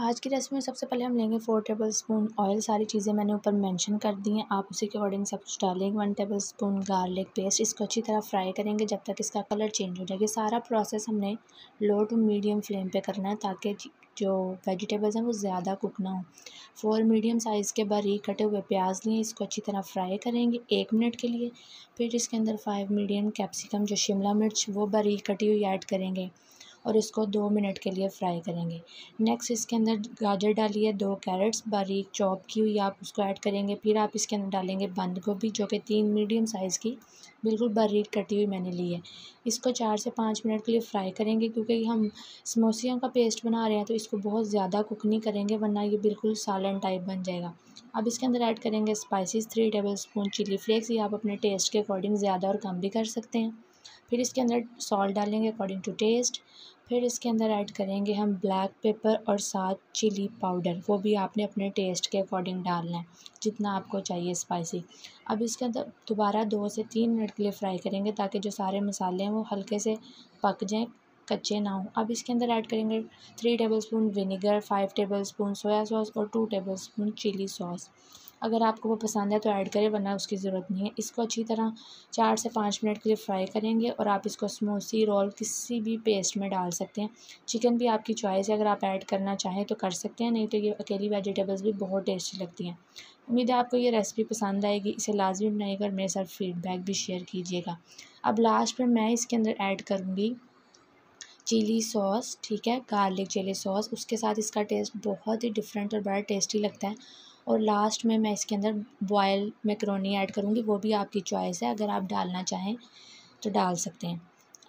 आज की रेसिपी में सबसे पहले हम लेंगे फोर टेबल स्पून ऑयल सारी चीज़ें मैंने ऊपर मेंशन कर दी हैं। आप उसी के अकॉर्डिंग सब कुछ डालेंगे one tablespoon garlic paste इसको अच्छी तरह फ्राई करेंगे जब तक इसका कलर चेंज हो जाएगा। सारा प्रोसेस हमने लो टू मीडियम फ्लेम पे करना है ताकि जो वेजिटेबल्स हैं वो ज़्यादा कुक ना हो। फोर मीडियम साइज़ के बारीक कटे हुए प्याज लिए। इसको अच्छी तरह फ्राई करेंगे एक मिनट के लिए। फिर इसके अंदर फाइव मीडियम कैप्सिकम जो शिमला मिर्च, वो बारीक कटी हुई ऐड करेंगे। और इसको दो मिनट के लिए फ्राई करेंगे। नेक्स्ट इसके अंदर गाजर डालिए, दो कैरेट्स, बारीक चॉप की हुई आप उसको ऐड करेंगे। फिर आप इसके अंदर डालेंगे बंद गोभी, जो कि तीन मीडियम साइज़ की, बिल्कुल बारीक कटी हुई मैंने ली है। इसको चार से पाँच मिनट के लिए फ्राई करेंगे, क्योंकि हम समोसियों का पेस्ट बना रहे हैं तो इसको बहुत ज़्यादा कुक नहीं करेंगे, वरना ये बिल्कुल सालन टाइप बन जाएगा। अब इसके अंदर ऐड करेंगे spices, three tablespoon chilli flakes, ये आप अपने टेस्ट के अकॉर्डिंग ज़्यादा और कम भी कर सकते हैं। फिर इसके अंदर सॉल्ट डालेंगे अकॉर्डिंग टू टेस्ट। फिर इसके अंदर ऐड करेंगे हम ब्लैक पेपर और साथ चिली पाउडर, वो भी आपने अपने टेस्ट के अकॉर्डिंग डालना है, जितना आपको चाहिए स्पाइसी अब इसके अंदर दोबारा दो से तीन मिनट के लिए फ्राई करेंगे ताकि जो सारे मसाले हैं वो हल्के से पक जाएँ, कच्चे ना हो। अब इसके अंदर ऐड करेंगे three tablespoon vinegar five tablespoon soya sauce और two tablespoon chilli sauce अगर आपको वो पसंद है तो ऐड करें, वरना उसकी ज़रूरत नहीं है। इसको अच्छी तरह चार से पाँच मिनट के लिए फ्राई करेंगे और आप इसको समोसी रोल किसी भी पेस्ट में डाल सकते हैं। चिकन भी आपकी चॉइस है, अगर आप ऐड करना चाहें तो कर सकते हैं, नहीं तो ये अकेली वेजिटेबल्स भी बहुत टेस्टी लगती हैं। उम्मीद है आपको ये रेसिपी पसंद आएगी, इसे लाजमी बनाइएगा और मेरे साथ फीडबैक भी शेयर कीजिएगा। अब लास्ट में मैं इसके अंदर ऐड करूँगी चिली सॉस, ठीक है? गार्लिक चिली सॉस, उसके साथ इसका टेस्ट बहुत ही डिफरेंट और बड़ा टेस्टी लगता है। और लास्ट में मैं इसके अंदर बॉयल मैक्रोनी ऐड करूँगी, वो भी आपकी चॉइस है, अगर आप डालना चाहें तो डाल सकते हैं।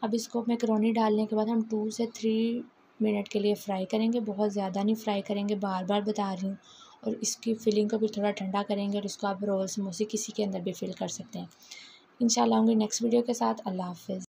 अब इसको मैक्रोनी डालने के बाद हम टू से थ्री मिनट के लिए फ्राई करेंगे, बहुत ज़्यादा नहीं फ्राई करेंगे बार बार बता रही हूँ। और इसकी फिलिंग को भी थोड़ा ठंडा करेंगे और इसको आप रोल समोसे किसी के अंदर भी फिल कर सकते हैं। इन होंगे नेक्स्ट वीडियो के साथ, अल्लाह हाफिज़।